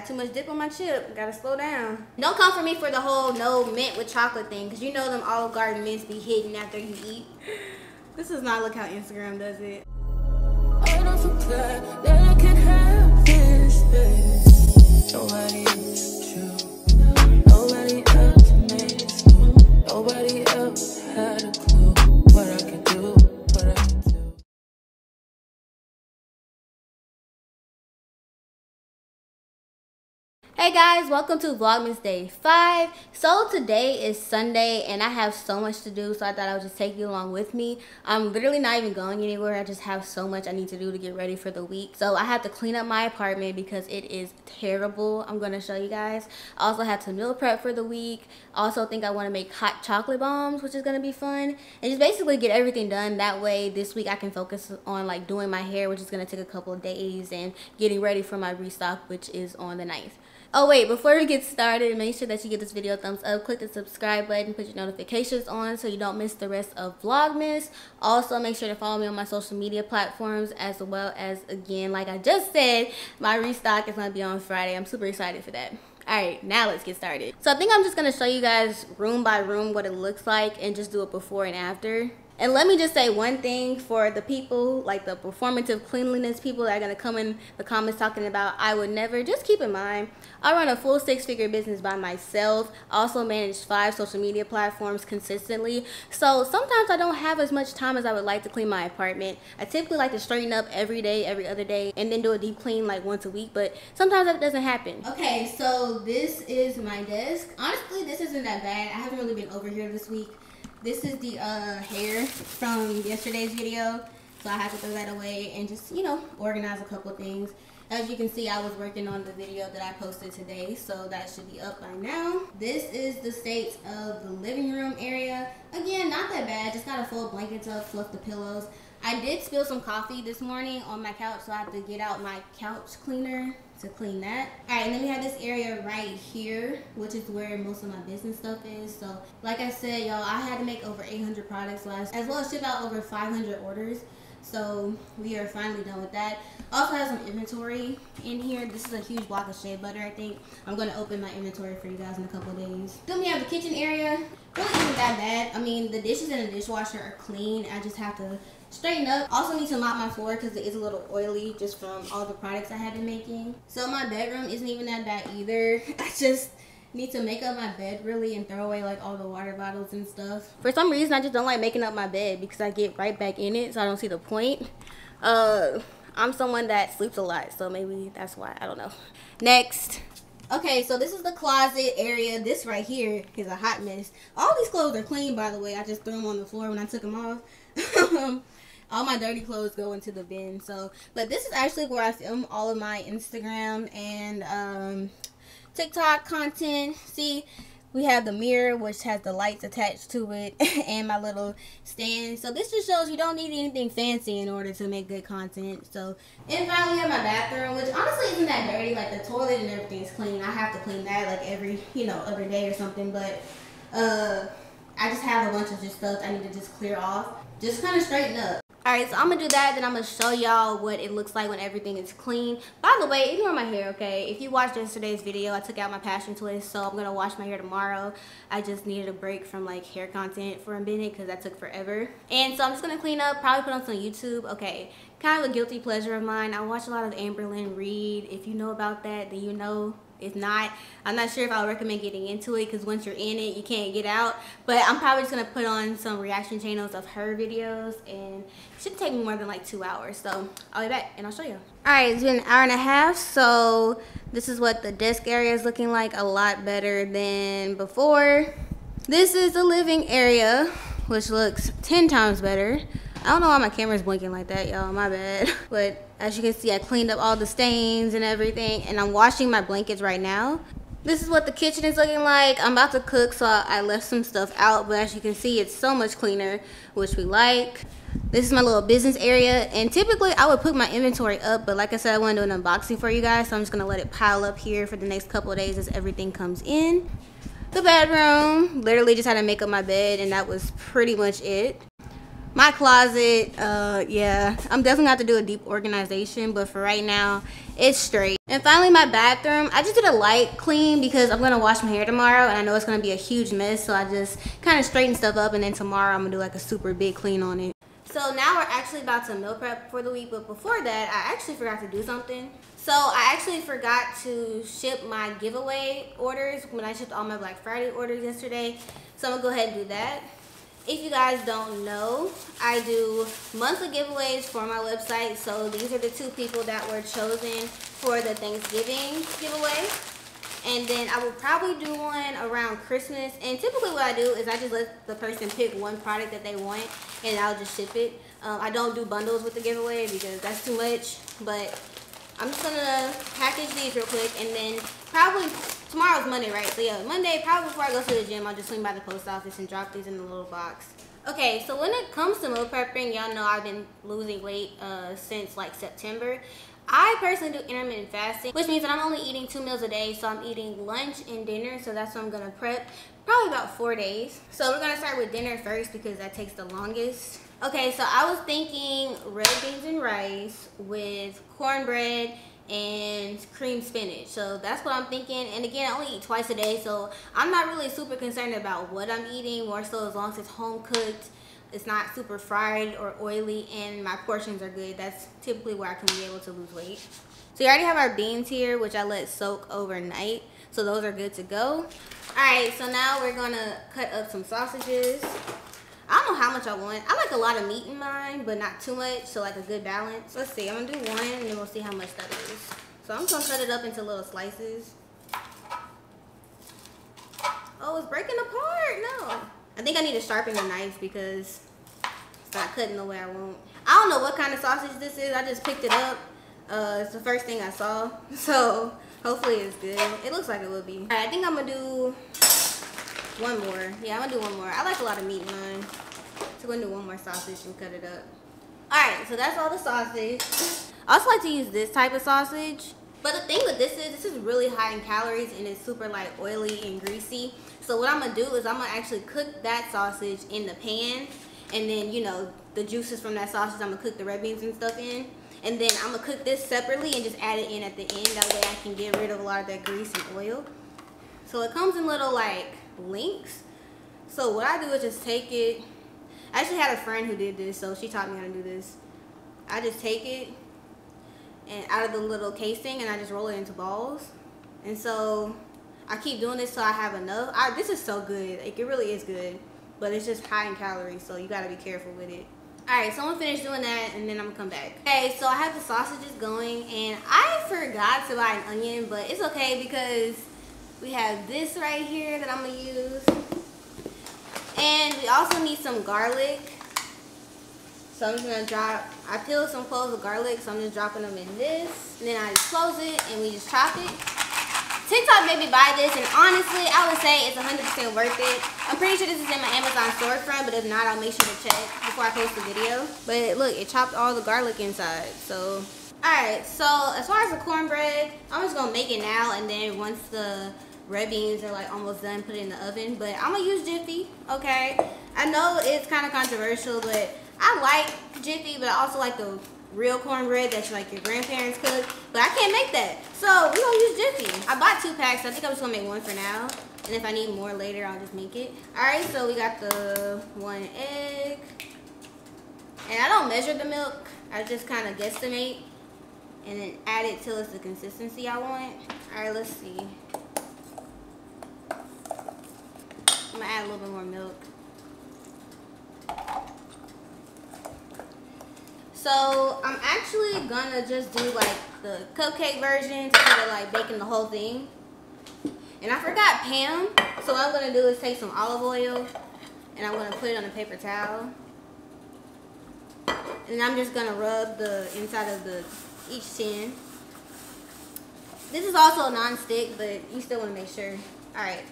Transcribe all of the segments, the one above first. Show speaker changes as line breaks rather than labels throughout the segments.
got too much dip on my chip. Gotta slow down. Don't come for me for the whole no mint with chocolate thing, because you know them Olive Garden mints be hidden after you eat. This does not look how Instagram does it. I don't forget that I Hey guys, welcome to Vlogmas Day 5. So today is Sunday and I have so much to do so I thought I would just take you along with me. I'm literally not even going anywhere. I just have so much I need to do to get ready for the week. So I have to clean up my apartment because it is terrible. I'm going to show you guys. I also have to meal prep for the week. Also think I want to make hot chocolate bombs which is going to be fun. And just basically get everything done. That way this week I can focus on like doing my hair which is going to take a couple of days and getting ready for my restock which is on the 9th. Oh wait, before we get started, make sure that you give this video a thumbs up, click the subscribe button, put your notifications on so you don't miss the rest of Vlogmas. Also, make sure to follow me on my social media platforms as well as, again, like I just said, my restock is going to be on Friday. I'm super excited for that. Alright, now let's get started. So I think I'm just going to show you guys room by room what it looks like and just do it before and after. And let me just say one thing for the people, like the performative cleanliness people that are to come in the comments talking about, I would never, just keep in mind, I run a full six figure business by myself. Also manage five social media platforms consistently. So sometimes I don't have as much time as I would like to clean my apartment. I typically like to straighten up every day, every other day, and then do a deep clean like once a week, but sometimes that doesn't happen. Okay, so this is my desk. Honestly, this isn't that bad. I haven't really been over here this week. This is the uh, hair from yesterday's video. So I had to throw that away and just, you know, organize a couple things. As you can see, I was working on the video that I posted today, so that should be up by now. This is the state of the living room area. Again, not that bad. Just gotta fold blankets up, fluff the pillows. I did spill some coffee this morning on my couch, so I have to get out my couch cleaner to clean that. All right, and then we have this area right here, which is where most of my business stuff is. So like I said, y'all, I had to make over 800 products last, as well as ship out over 500 orders. So we are finally done with that. Also have some inventory in here. This is a huge block of shea butter, I think. I'm gonna open my inventory for you guys in a couple days. Then we have the kitchen area. Really isn't that bad. I mean, the dishes in the dishwasher are clean. I just have to straighten up. Also need to mop my floor because it is a little oily just from all the products I have been making. So my bedroom isn't even that bad either. I just need to make up my bed really and throw away like all the water bottles and stuff. For some reason, I just don't like making up my bed because I get right back in it, so I don't see the point. Uh, I'm someone that sleeps a lot, so maybe that's why. I don't know. Next. Okay, so this is the closet area. This right here is a hot mess. All these clothes are clean, by the way. I just threw them on the floor when I took them off. all my dirty clothes go into the bin. So, but this is actually where I film all of my Instagram and um, TikTok content. See, we have the mirror which has the lights attached to it and my little stand. So this just shows you don't need anything fancy in order to make good content. So and finally we have my bathroom which honestly isn't that dirty. Like the toilet and everything is clean. I have to clean that like every you know other day or something. But uh i just have a bunch of just stuff i need to just clear off. Just kind of straighten up Alright, so I'm to do that. Then I'm to show y'all what it looks like when everything is clean. By the way, ignore my hair, okay? If you watched yesterday's video, I took out my passion twist. So I'm to wash my hair tomorrow. I just needed a break from like hair content for a minute because that took forever. And so I'm just to clean up, probably put on some YouTube. Okay, kind of a guilty pleasure of mine. I watch a lot of Amberlynn Reid. If you know about that, then you know if not, I'm not sure if I would recommend getting into it because once you're in it, you can't get out. But I'm probably just going to put on some reaction channels of her videos and it should take me more than like two hours. So I'll be back and I'll show you. All right, it's been an hour and a half. So this is what the desk area is looking like. A lot better than before. This is the living area, which looks 10 times better. I don't know why my camera's blinking like that, y'all. My bad. But as you can see, I cleaned up all the stains and everything. And I'm washing my blankets right now. This is what the kitchen is looking like. I'm about to cook, so I left some stuff out. But as you can see, it's so much cleaner, which we like. This is my little business area. And typically, I would put my inventory up. But like I said, I want to do an unboxing for you guys. So I'm just going to let it pile up here for the next couple days as everything comes in. The bedroom. Literally just had to make up my bed. And that was pretty much it. My closet, uh, yeah, I'm definitely gonna have to do a deep organization, but for right now, it's straight. And finally, my bathroom, I just did a light clean because I'm gonna wash my hair tomorrow and I know it's gonna be a huge mess, so I just kind of straighten stuff up and then tomorrow I'm gonna do like a super big clean on it. So now we're actually about to meal prep for the week, but before that, I actually forgot to do something. So I actually forgot to ship my giveaway orders when I shipped all my Black Friday orders yesterday. So I'm gonna go ahead and do that. If you guys don't know, I do monthly giveaways for my website. So these are the two people that were chosen for the Thanksgiving giveaway. And then I will probably do one around Christmas. And typically what I do is I just let the person pick one product that they want and I'll just ship it. Um, I don't do bundles with the giveaway because that's too much. But I'm just gonna package these real quick and then probably tomorrow's Monday, right? So yeah, Monday, probably before I go to the gym, I'll just swing by the post office and drop these in the little box. Okay, so when it comes to meal prepping, y'all know I've been losing weight uh, since like September. I personally do intermittent fasting, which means that I'm only eating two meals a day. So I'm eating lunch and dinner. So that's what I'm gonna prep, probably about four days. So we're gonna start with dinner first because that takes the longest. Okay, so I was thinking red beans and rice with cornbread and cream spinach. So that's what I'm thinking. And again, I only eat twice a day, so I'm not really super concerned about what I'm eating, more so as long as it's home cooked, it's not super fried or oily, and my portions are good. That's typically where I can be able to lose weight. So we already have our beans here, which I let soak overnight. So those are good to go. All right, so now we're gonna cut up some sausages. I don't know how much I want. I like a lot of meat in mine, but not too much, so like a good balance. Let's see, I'm gonna do one and then we'll see how much that is. So I'm gonna cut it up into little slices. Oh, it's breaking apart, no. I think I need to sharpen the knife because it's not cutting the way I want. I don't know what kind of sausage this is. I just picked it up. Uh, it's the first thing I saw. So hopefully it's good. It looks like it will be. All right, I think I'm gonna do one more. Yeah, I'm gonna do one more. I like a lot of meat in mine. So I'm gonna do one more sausage and cut it up. Alright, so that's all the sausage. I also like to use this type of sausage. But the thing with this is, this is really high in calories and it's super like oily and greasy. So what I'm gonna do is I'm gonna actually cook that sausage in the pan. And then, you know, the juices from that sausage, I'm gonna cook the red beans and stuff in. And then I'm gonna cook this separately and just add it in at the end. That way I can get rid of a lot of that grease and oil. So it comes in little like links. So what I do is just take it. I actually had a friend who did this, so she taught me how to do this. I just take it and out of the little casing and I just roll it into balls. And so I keep doing this so I have enough. I, this is so good. Like, it really is good. But it's just high in calories, so you gotta be careful with it. Alright, so I'm gonna finish doing that and then I'm gonna come back. Okay, so I have the sausages going and I forgot to buy an onion, but it's okay because we have this right here that I'm gonna use. And we also need some garlic. So I'm just gonna drop, I peeled some cloves of garlic, so I'm just dropping them in this. And then I just close it and we just chop it. TikTok made me buy this and honestly, I would say it's 100% worth it. I'm pretty sure this is in my Amazon storefront, but if not, I'll make sure to check before I post the video. But look, it chopped all the garlic inside, so. All right, so as far as the cornbread, I'm just gonna make it now and then once the red beans are like almost done, put it in the oven. But I'm gonna use Jiffy, okay? I know it's kind of controversial, but I like Jiffy, but I also like the real cornbread that you, like your grandparents cook. But I can't make that. So we're gonna use Jiffy. I bought two packs, so I think I'm just gonna make one for now. And if I need more later, I'll just make it. All right, so we got the one egg. And I don't measure the milk. I just kind of guesstimate and then add it till it's the consistency I want. All right, let's see. I'm gonna add a little bit more milk. So I'm actually gonna just do like the cupcake version instead of like baking the whole thing. And I forgot Pam, so what I'm gonna do is take some olive oil and I'm gonna put it on a paper towel. And I'm just gonna rub the inside of the each tin. This is also a non-stick, but you still wanna make sure. All right.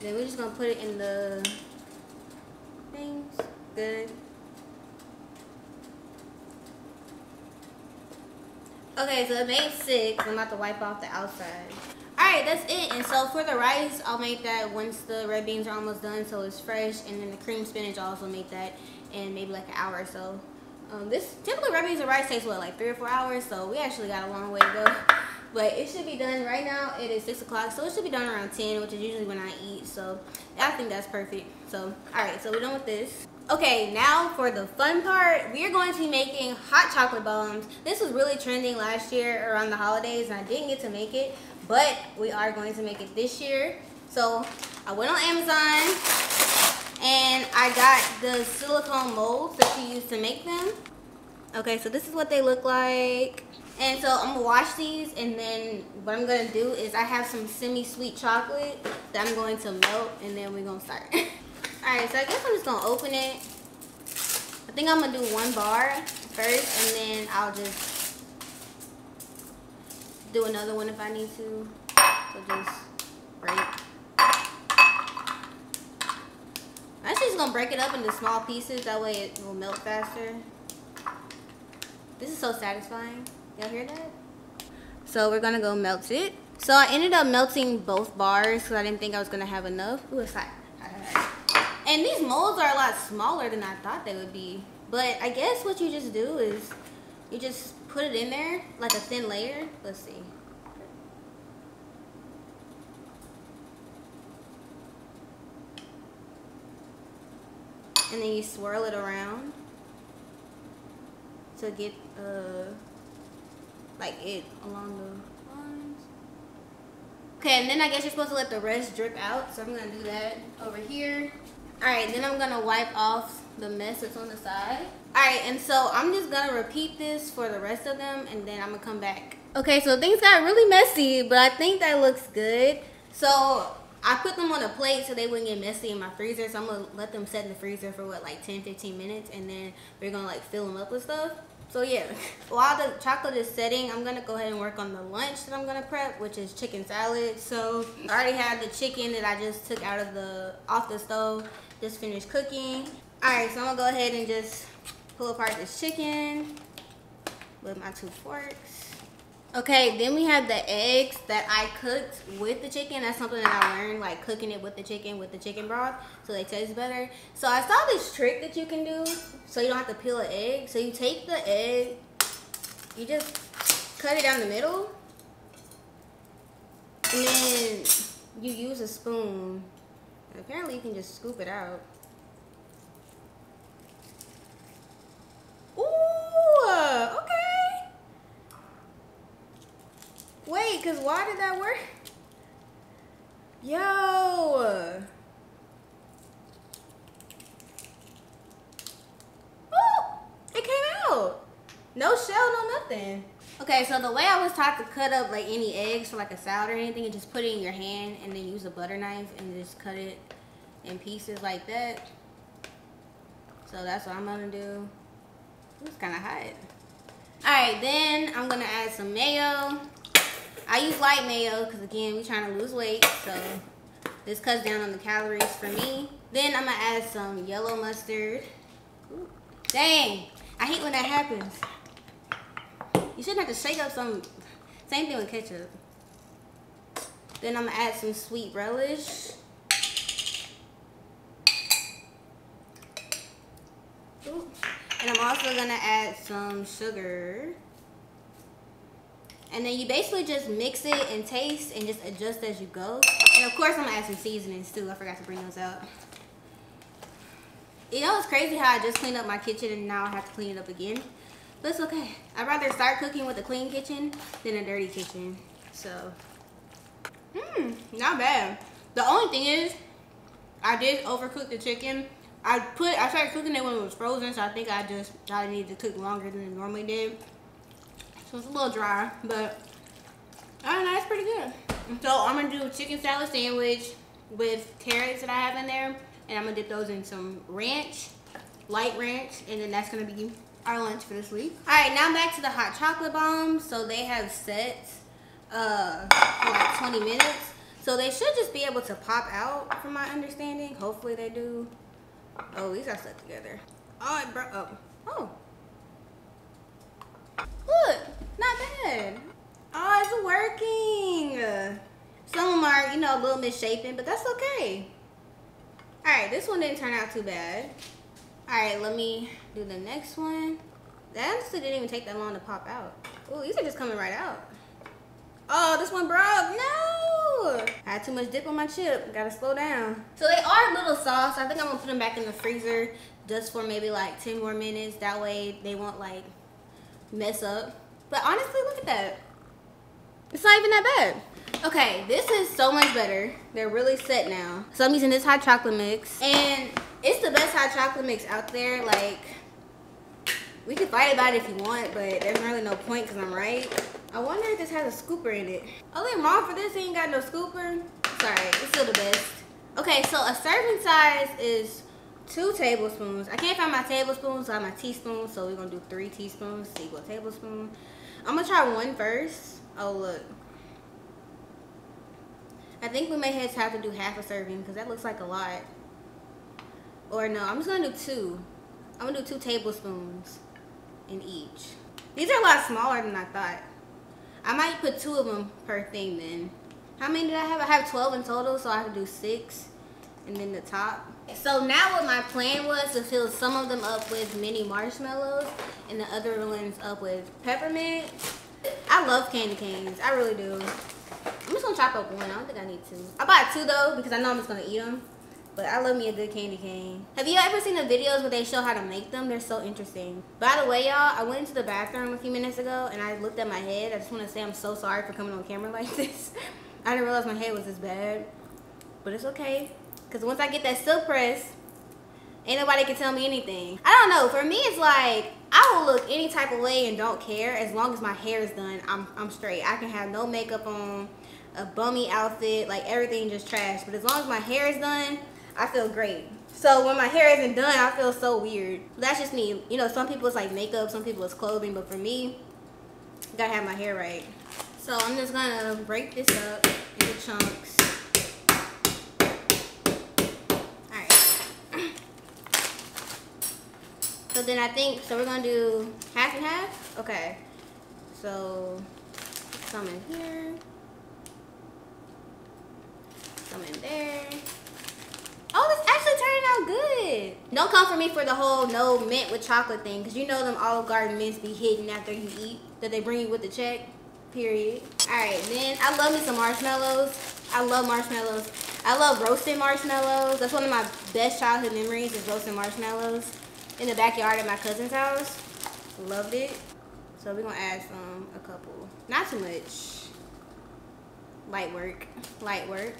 Then we're just gonna put it in the things. Good. Okay, so it made six. I'm about to wipe off the outside. Alright, that's it. And so for the rice, I'll make that once the red beans are almost done so it's fresh. And then the cream spinach, I'll also make that. in maybe like an hour or so. Um, this typically red beans and rice takes what like three or four hours, so we actually got a long way to go. But it should be done right now. It is six o'clock, so it should be done around ten, which is usually when I eat. So I think that's perfect. So all right, so we're done with this. Okay, now for the fun part, we are going to be making hot chocolate bombs. This was really trending last year around the holidays, and I didn't get to make it, but we are going to make it this year. So I went on Amazon, and I got the silicone molds that you use to make them. Okay, so this is what they look like. And so I'm gonna wash these and then what I'm gonna do is I have some semi-sweet chocolate that I'm going to melt and then we're gonna start. Alright, so I guess I'm just gonna open it. I think I'm gonna do one bar first and then I'll just do another one if I need to. So just break. I'm just gonna break it up into small pieces, that way it will melt faster. This is so satisfying. Y'all hear that? So we're gonna go melt it. So I ended up melting both bars because I didn't think I was gonna have enough. Ooh, it's hot. And these molds are a lot smaller than I thought they would be. But I guess what you just do is you just put it in there like a thin layer. Let's see. And then you swirl it around to get uh like it along the lines. Okay, and then I guess you're supposed to let the rest drip out. So I'm gonna do that over here. All right, then I'm gonna wipe off the mess that's on the side. All right, and so I'm just gonna repeat this for the rest of them and then I'm gonna come back. Okay, so things got really messy, but I think that looks good. So I put them on a plate so they wouldn't get messy in my freezer. So I'm gonna let them set in the freezer for what, like 10, 15 minutes and then we're gonna like fill them up with stuff. So yeah, while the chocolate is setting, I'm gonna go ahead and work on the lunch that I'm gonna prep, which is chicken salad. So I already have the chicken that I just took out of the off the stove, just finished cooking. All right, so I'm gonna go ahead and just pull apart this chicken with my two forks. Okay, then we have the eggs that I cooked with the chicken. That's something that I learned, like cooking it with the chicken with the chicken broth, so they taste better. So I saw this trick that you can do, so you don't have to peel an egg. So you take the egg, you just cut it down the middle, and then you use a spoon. apparently you can just scoop it out. That work? Yo. Oh, it came out. No shell, no nothing. Okay, so the way I was taught to cut up like any eggs for like a salad or anything, you just put it in your hand and then use a butter knife and just cut it in pieces like that. So that's what I'm gonna do. It's kind of hot. All right, then I'm gonna add some mayo. I use light mayo because again, we're trying to lose weight. So this cuts down on the calories for me. Then I'm gonna add some yellow mustard. Ooh. Dang, I hate when that happens. You shouldn't have to shake up some, same thing with ketchup. Then I'm gonna add some sweet relish. Ooh. And I'm also gonna add some sugar. And then you basically just mix it and taste and just adjust as you go. And of course I'm gonna add some seasonings too. I forgot to bring those out. You know it's crazy how I just cleaned up my kitchen and now I have to clean it up again. But it's okay. I'd rather start cooking with a clean kitchen than a dirty kitchen. So, hmm, not bad. The only thing is, I did overcook the chicken. I put, I started cooking it when it was frozen, so I think I just, I needed to cook longer than it normally did. So it's a little dry, but I don't know, it's pretty good. So I'm gonna do chicken salad sandwich with carrots that I have in there. And I'm gonna dip those in some ranch, light ranch, and then that's gonna be our lunch for this week. All right, now back to the hot chocolate bombs. So they have set uh, for like 20 minutes. So they should just be able to pop out from my understanding. Hopefully they do. Oh, these are stuck together. Oh, it broke. Oh. Oh. Look. Not bad. Oh, it's working. Some of them are, you know, a little misshapen, but that's okay. All right, this one didn't turn out too bad. All right, let me do the next one. That honestly didn't even take that long to pop out. Oh, these are just coming right out. Oh, this one broke. No! I had too much dip on my chip. Gotta slow down. So they are a little soft. So I think I'm gonna put them back in the freezer just for maybe like 10 more minutes. That way they won't like mess up. But honestly, look at that. It's not even that bad. Okay, this is so much better. They're really set now. So I'm using this hot chocolate mix. And it's the best hot chocolate mix out there. Like, we can fight about it if you want, but there's really no point because I'm right. I wonder if this has a scooper in it. Oh, I'm wrong for this. It ain't got no scooper. Sorry, it's still the best. Okay, so a serving size is two tablespoons. I can't find my tablespoons, so I have my teaspoons. So we're gonna do three teaspoons to equal a tablespoon. I'm gonna try one first. Oh look. I think we may have to do half a serving because that looks like a lot. Or no, I'm just gonna do two. I'm gonna do two tablespoons in each. These are a lot smaller than I thought. I might put two of them per thing then. How many did I have? I have 12 in total, so I have to do six. And then the top. So now what my plan was to fill some of them up with mini marshmallows and the other ones up with peppermint. I love candy canes. I really do. I'm just gonna chop up one. I don't think I need two. I bought two though because I know I'm just gonna eat them. But I love me a good candy cane. Have you ever seen the videos where they show how to make them? They're so interesting. By the way, y'all, I went into the bathroom a few minutes ago and I looked at my head. I just want to say I'm so sorry for coming on camera like this. I didn't realize my head was this bad. But it's okay. Because once I get that silk press, ain't nobody can tell me anything. I don't know. For me, it's like, I will look any type of way and don't care. As long as my hair is done, I'm, I'm straight. I can have no makeup on, a bummy outfit, like everything just trash. But as long as my hair is done, I feel great. So when my hair isn't done, I feel so weird. That's just me. You know, some people it's like makeup, some people it's clothing, but for me, I gotta have my hair right. So I'm just gonna break this up into chunks. Alright. So then I think, so we're gonna do half and half? Okay. So, some in here. Some in there. Oh, this actually turned out good. Don't come for me for the whole no mint with chocolate thing, because you know them Olive Garden mints be hidden after you eat, that they bring you with the check, period. All right, then I love me some marshmallows. I love marshmallows. I love roasted marshmallows. That's one of my best childhood memories is roasted marshmallows in the backyard at my cousin's house. Loved it. So we're gonna add some, a couple. Not too much. Light work, light work.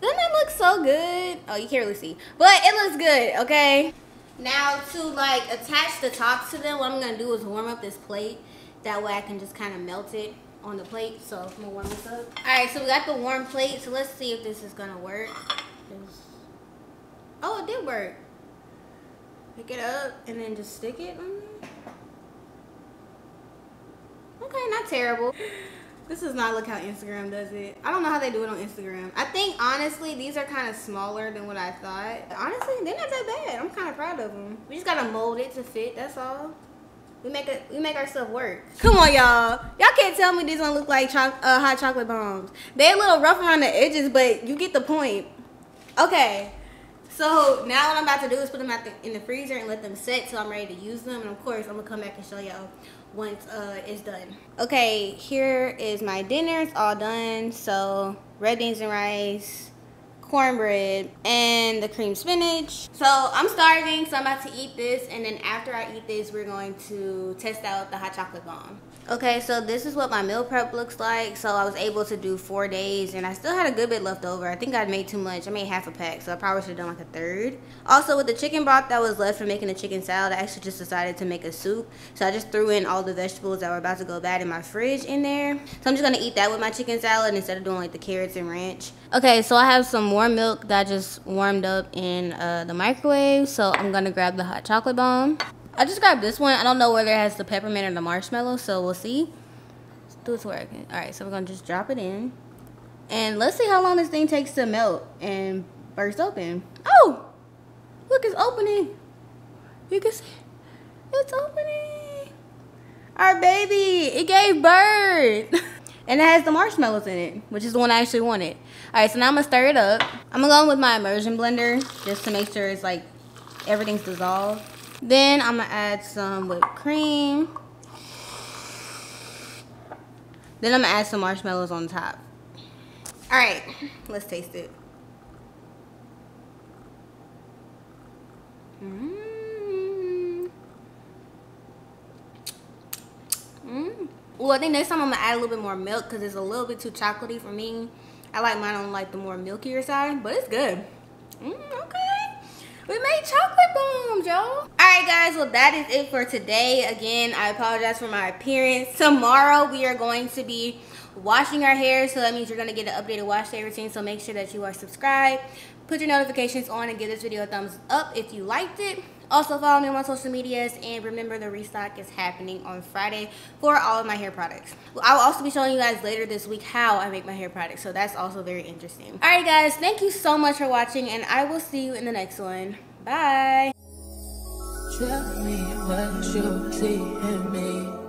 Doesn't it look so good? Oh, you can't really see. But it looks good, okay? Now to like attach the tops to them, what I'm gonna do is warm up this plate. That way I can just kind of melt it on the plate. So I'm gonna warm this up. All right, so we got the warm plate. So let's see if this is gonna work. Oh, it did work. Pick it up and then just stick it on there. Okay, not terrible. This does not look how Instagram does it. I don't know how they do it on Instagram. I think, honestly, these are kind of smaller than what I thought. Honestly, they're not that bad. I'm kind of proud of them. We just got to mold it to fit. That's all. We make it. We make ourselves work. Come on, y'all. Y'all can't tell me these don't look like cho uh, hot chocolate bombs. They're a little rough around the edges, but you get the point. Okay. So now what I'm about to do is put them the, in the freezer and let them set till I'm ready to use them. And of course, I'm gonna come back and show y'all once uh, it's done. Okay, here is my dinner. It's all done. So red beans and rice, cornbread, and the cream spinach. So I'm starving, so I'm about to eat this. And then after I eat this, we're going to test out the hot chocolate bomb. Okay, so this is what my meal prep looks like. So I was able to do four days and I still had a good bit left over. I think I made too much. I made half a pack, so I probably should have done like a third. Also, with the chicken broth that was left from making the chicken salad, I actually just decided to make a soup. So I just threw in all the vegetables that were about to go bad in my fridge in there. So I'm just gonna eat that with my chicken salad instead of doing like the carrots and ranch. Okay, so I have some warm milk that I just warmed up in uh, the microwave. So I'm gonna grab the hot chocolate bomb. I just grabbed this one. I don't know whether it has the peppermint or the marshmallow, so we'll see. Let's do its work. All right, so we're gonna just drop it in. And let's see how long this thing takes to melt and burst open. Oh, look, it's opening. You can see, it's opening. Our baby, it gave birth. And it has the marshmallows in it, which is the one I actually wanted. All right, so now I'm gonna stir it up. I'm gonna go with my immersion blender just to make sure it's like everything's dissolved. Then I'm gonna add some whipped cream. Then I'm gonna add some marshmallows on top. All right, let's taste it. Mmm. Mmm. Well, I think next time I'm gonna add a little bit more milk because it's a little bit too chocolatey for me. I like mine on like the more milkier side, but it's good. Mm, okay. We made chocolate bombs, y'all. All right, guys. Well, that is it for today. Again, I apologize for my appearance. Tomorrow, we are going to be washing our hair. So that means you're going to get an updated wash day routine. So make sure that you are subscribed. Put your notifications on and give this video a thumbs up if you liked it. Also follow me on my social medias and remember the restock is happening on Friday for all of my hair products. I will also be showing you guys later this week how I make my hair products. So that's also very interesting. Alright guys, thank you so much for watching and I will see you in the next one. Bye. Tell me what you see in me.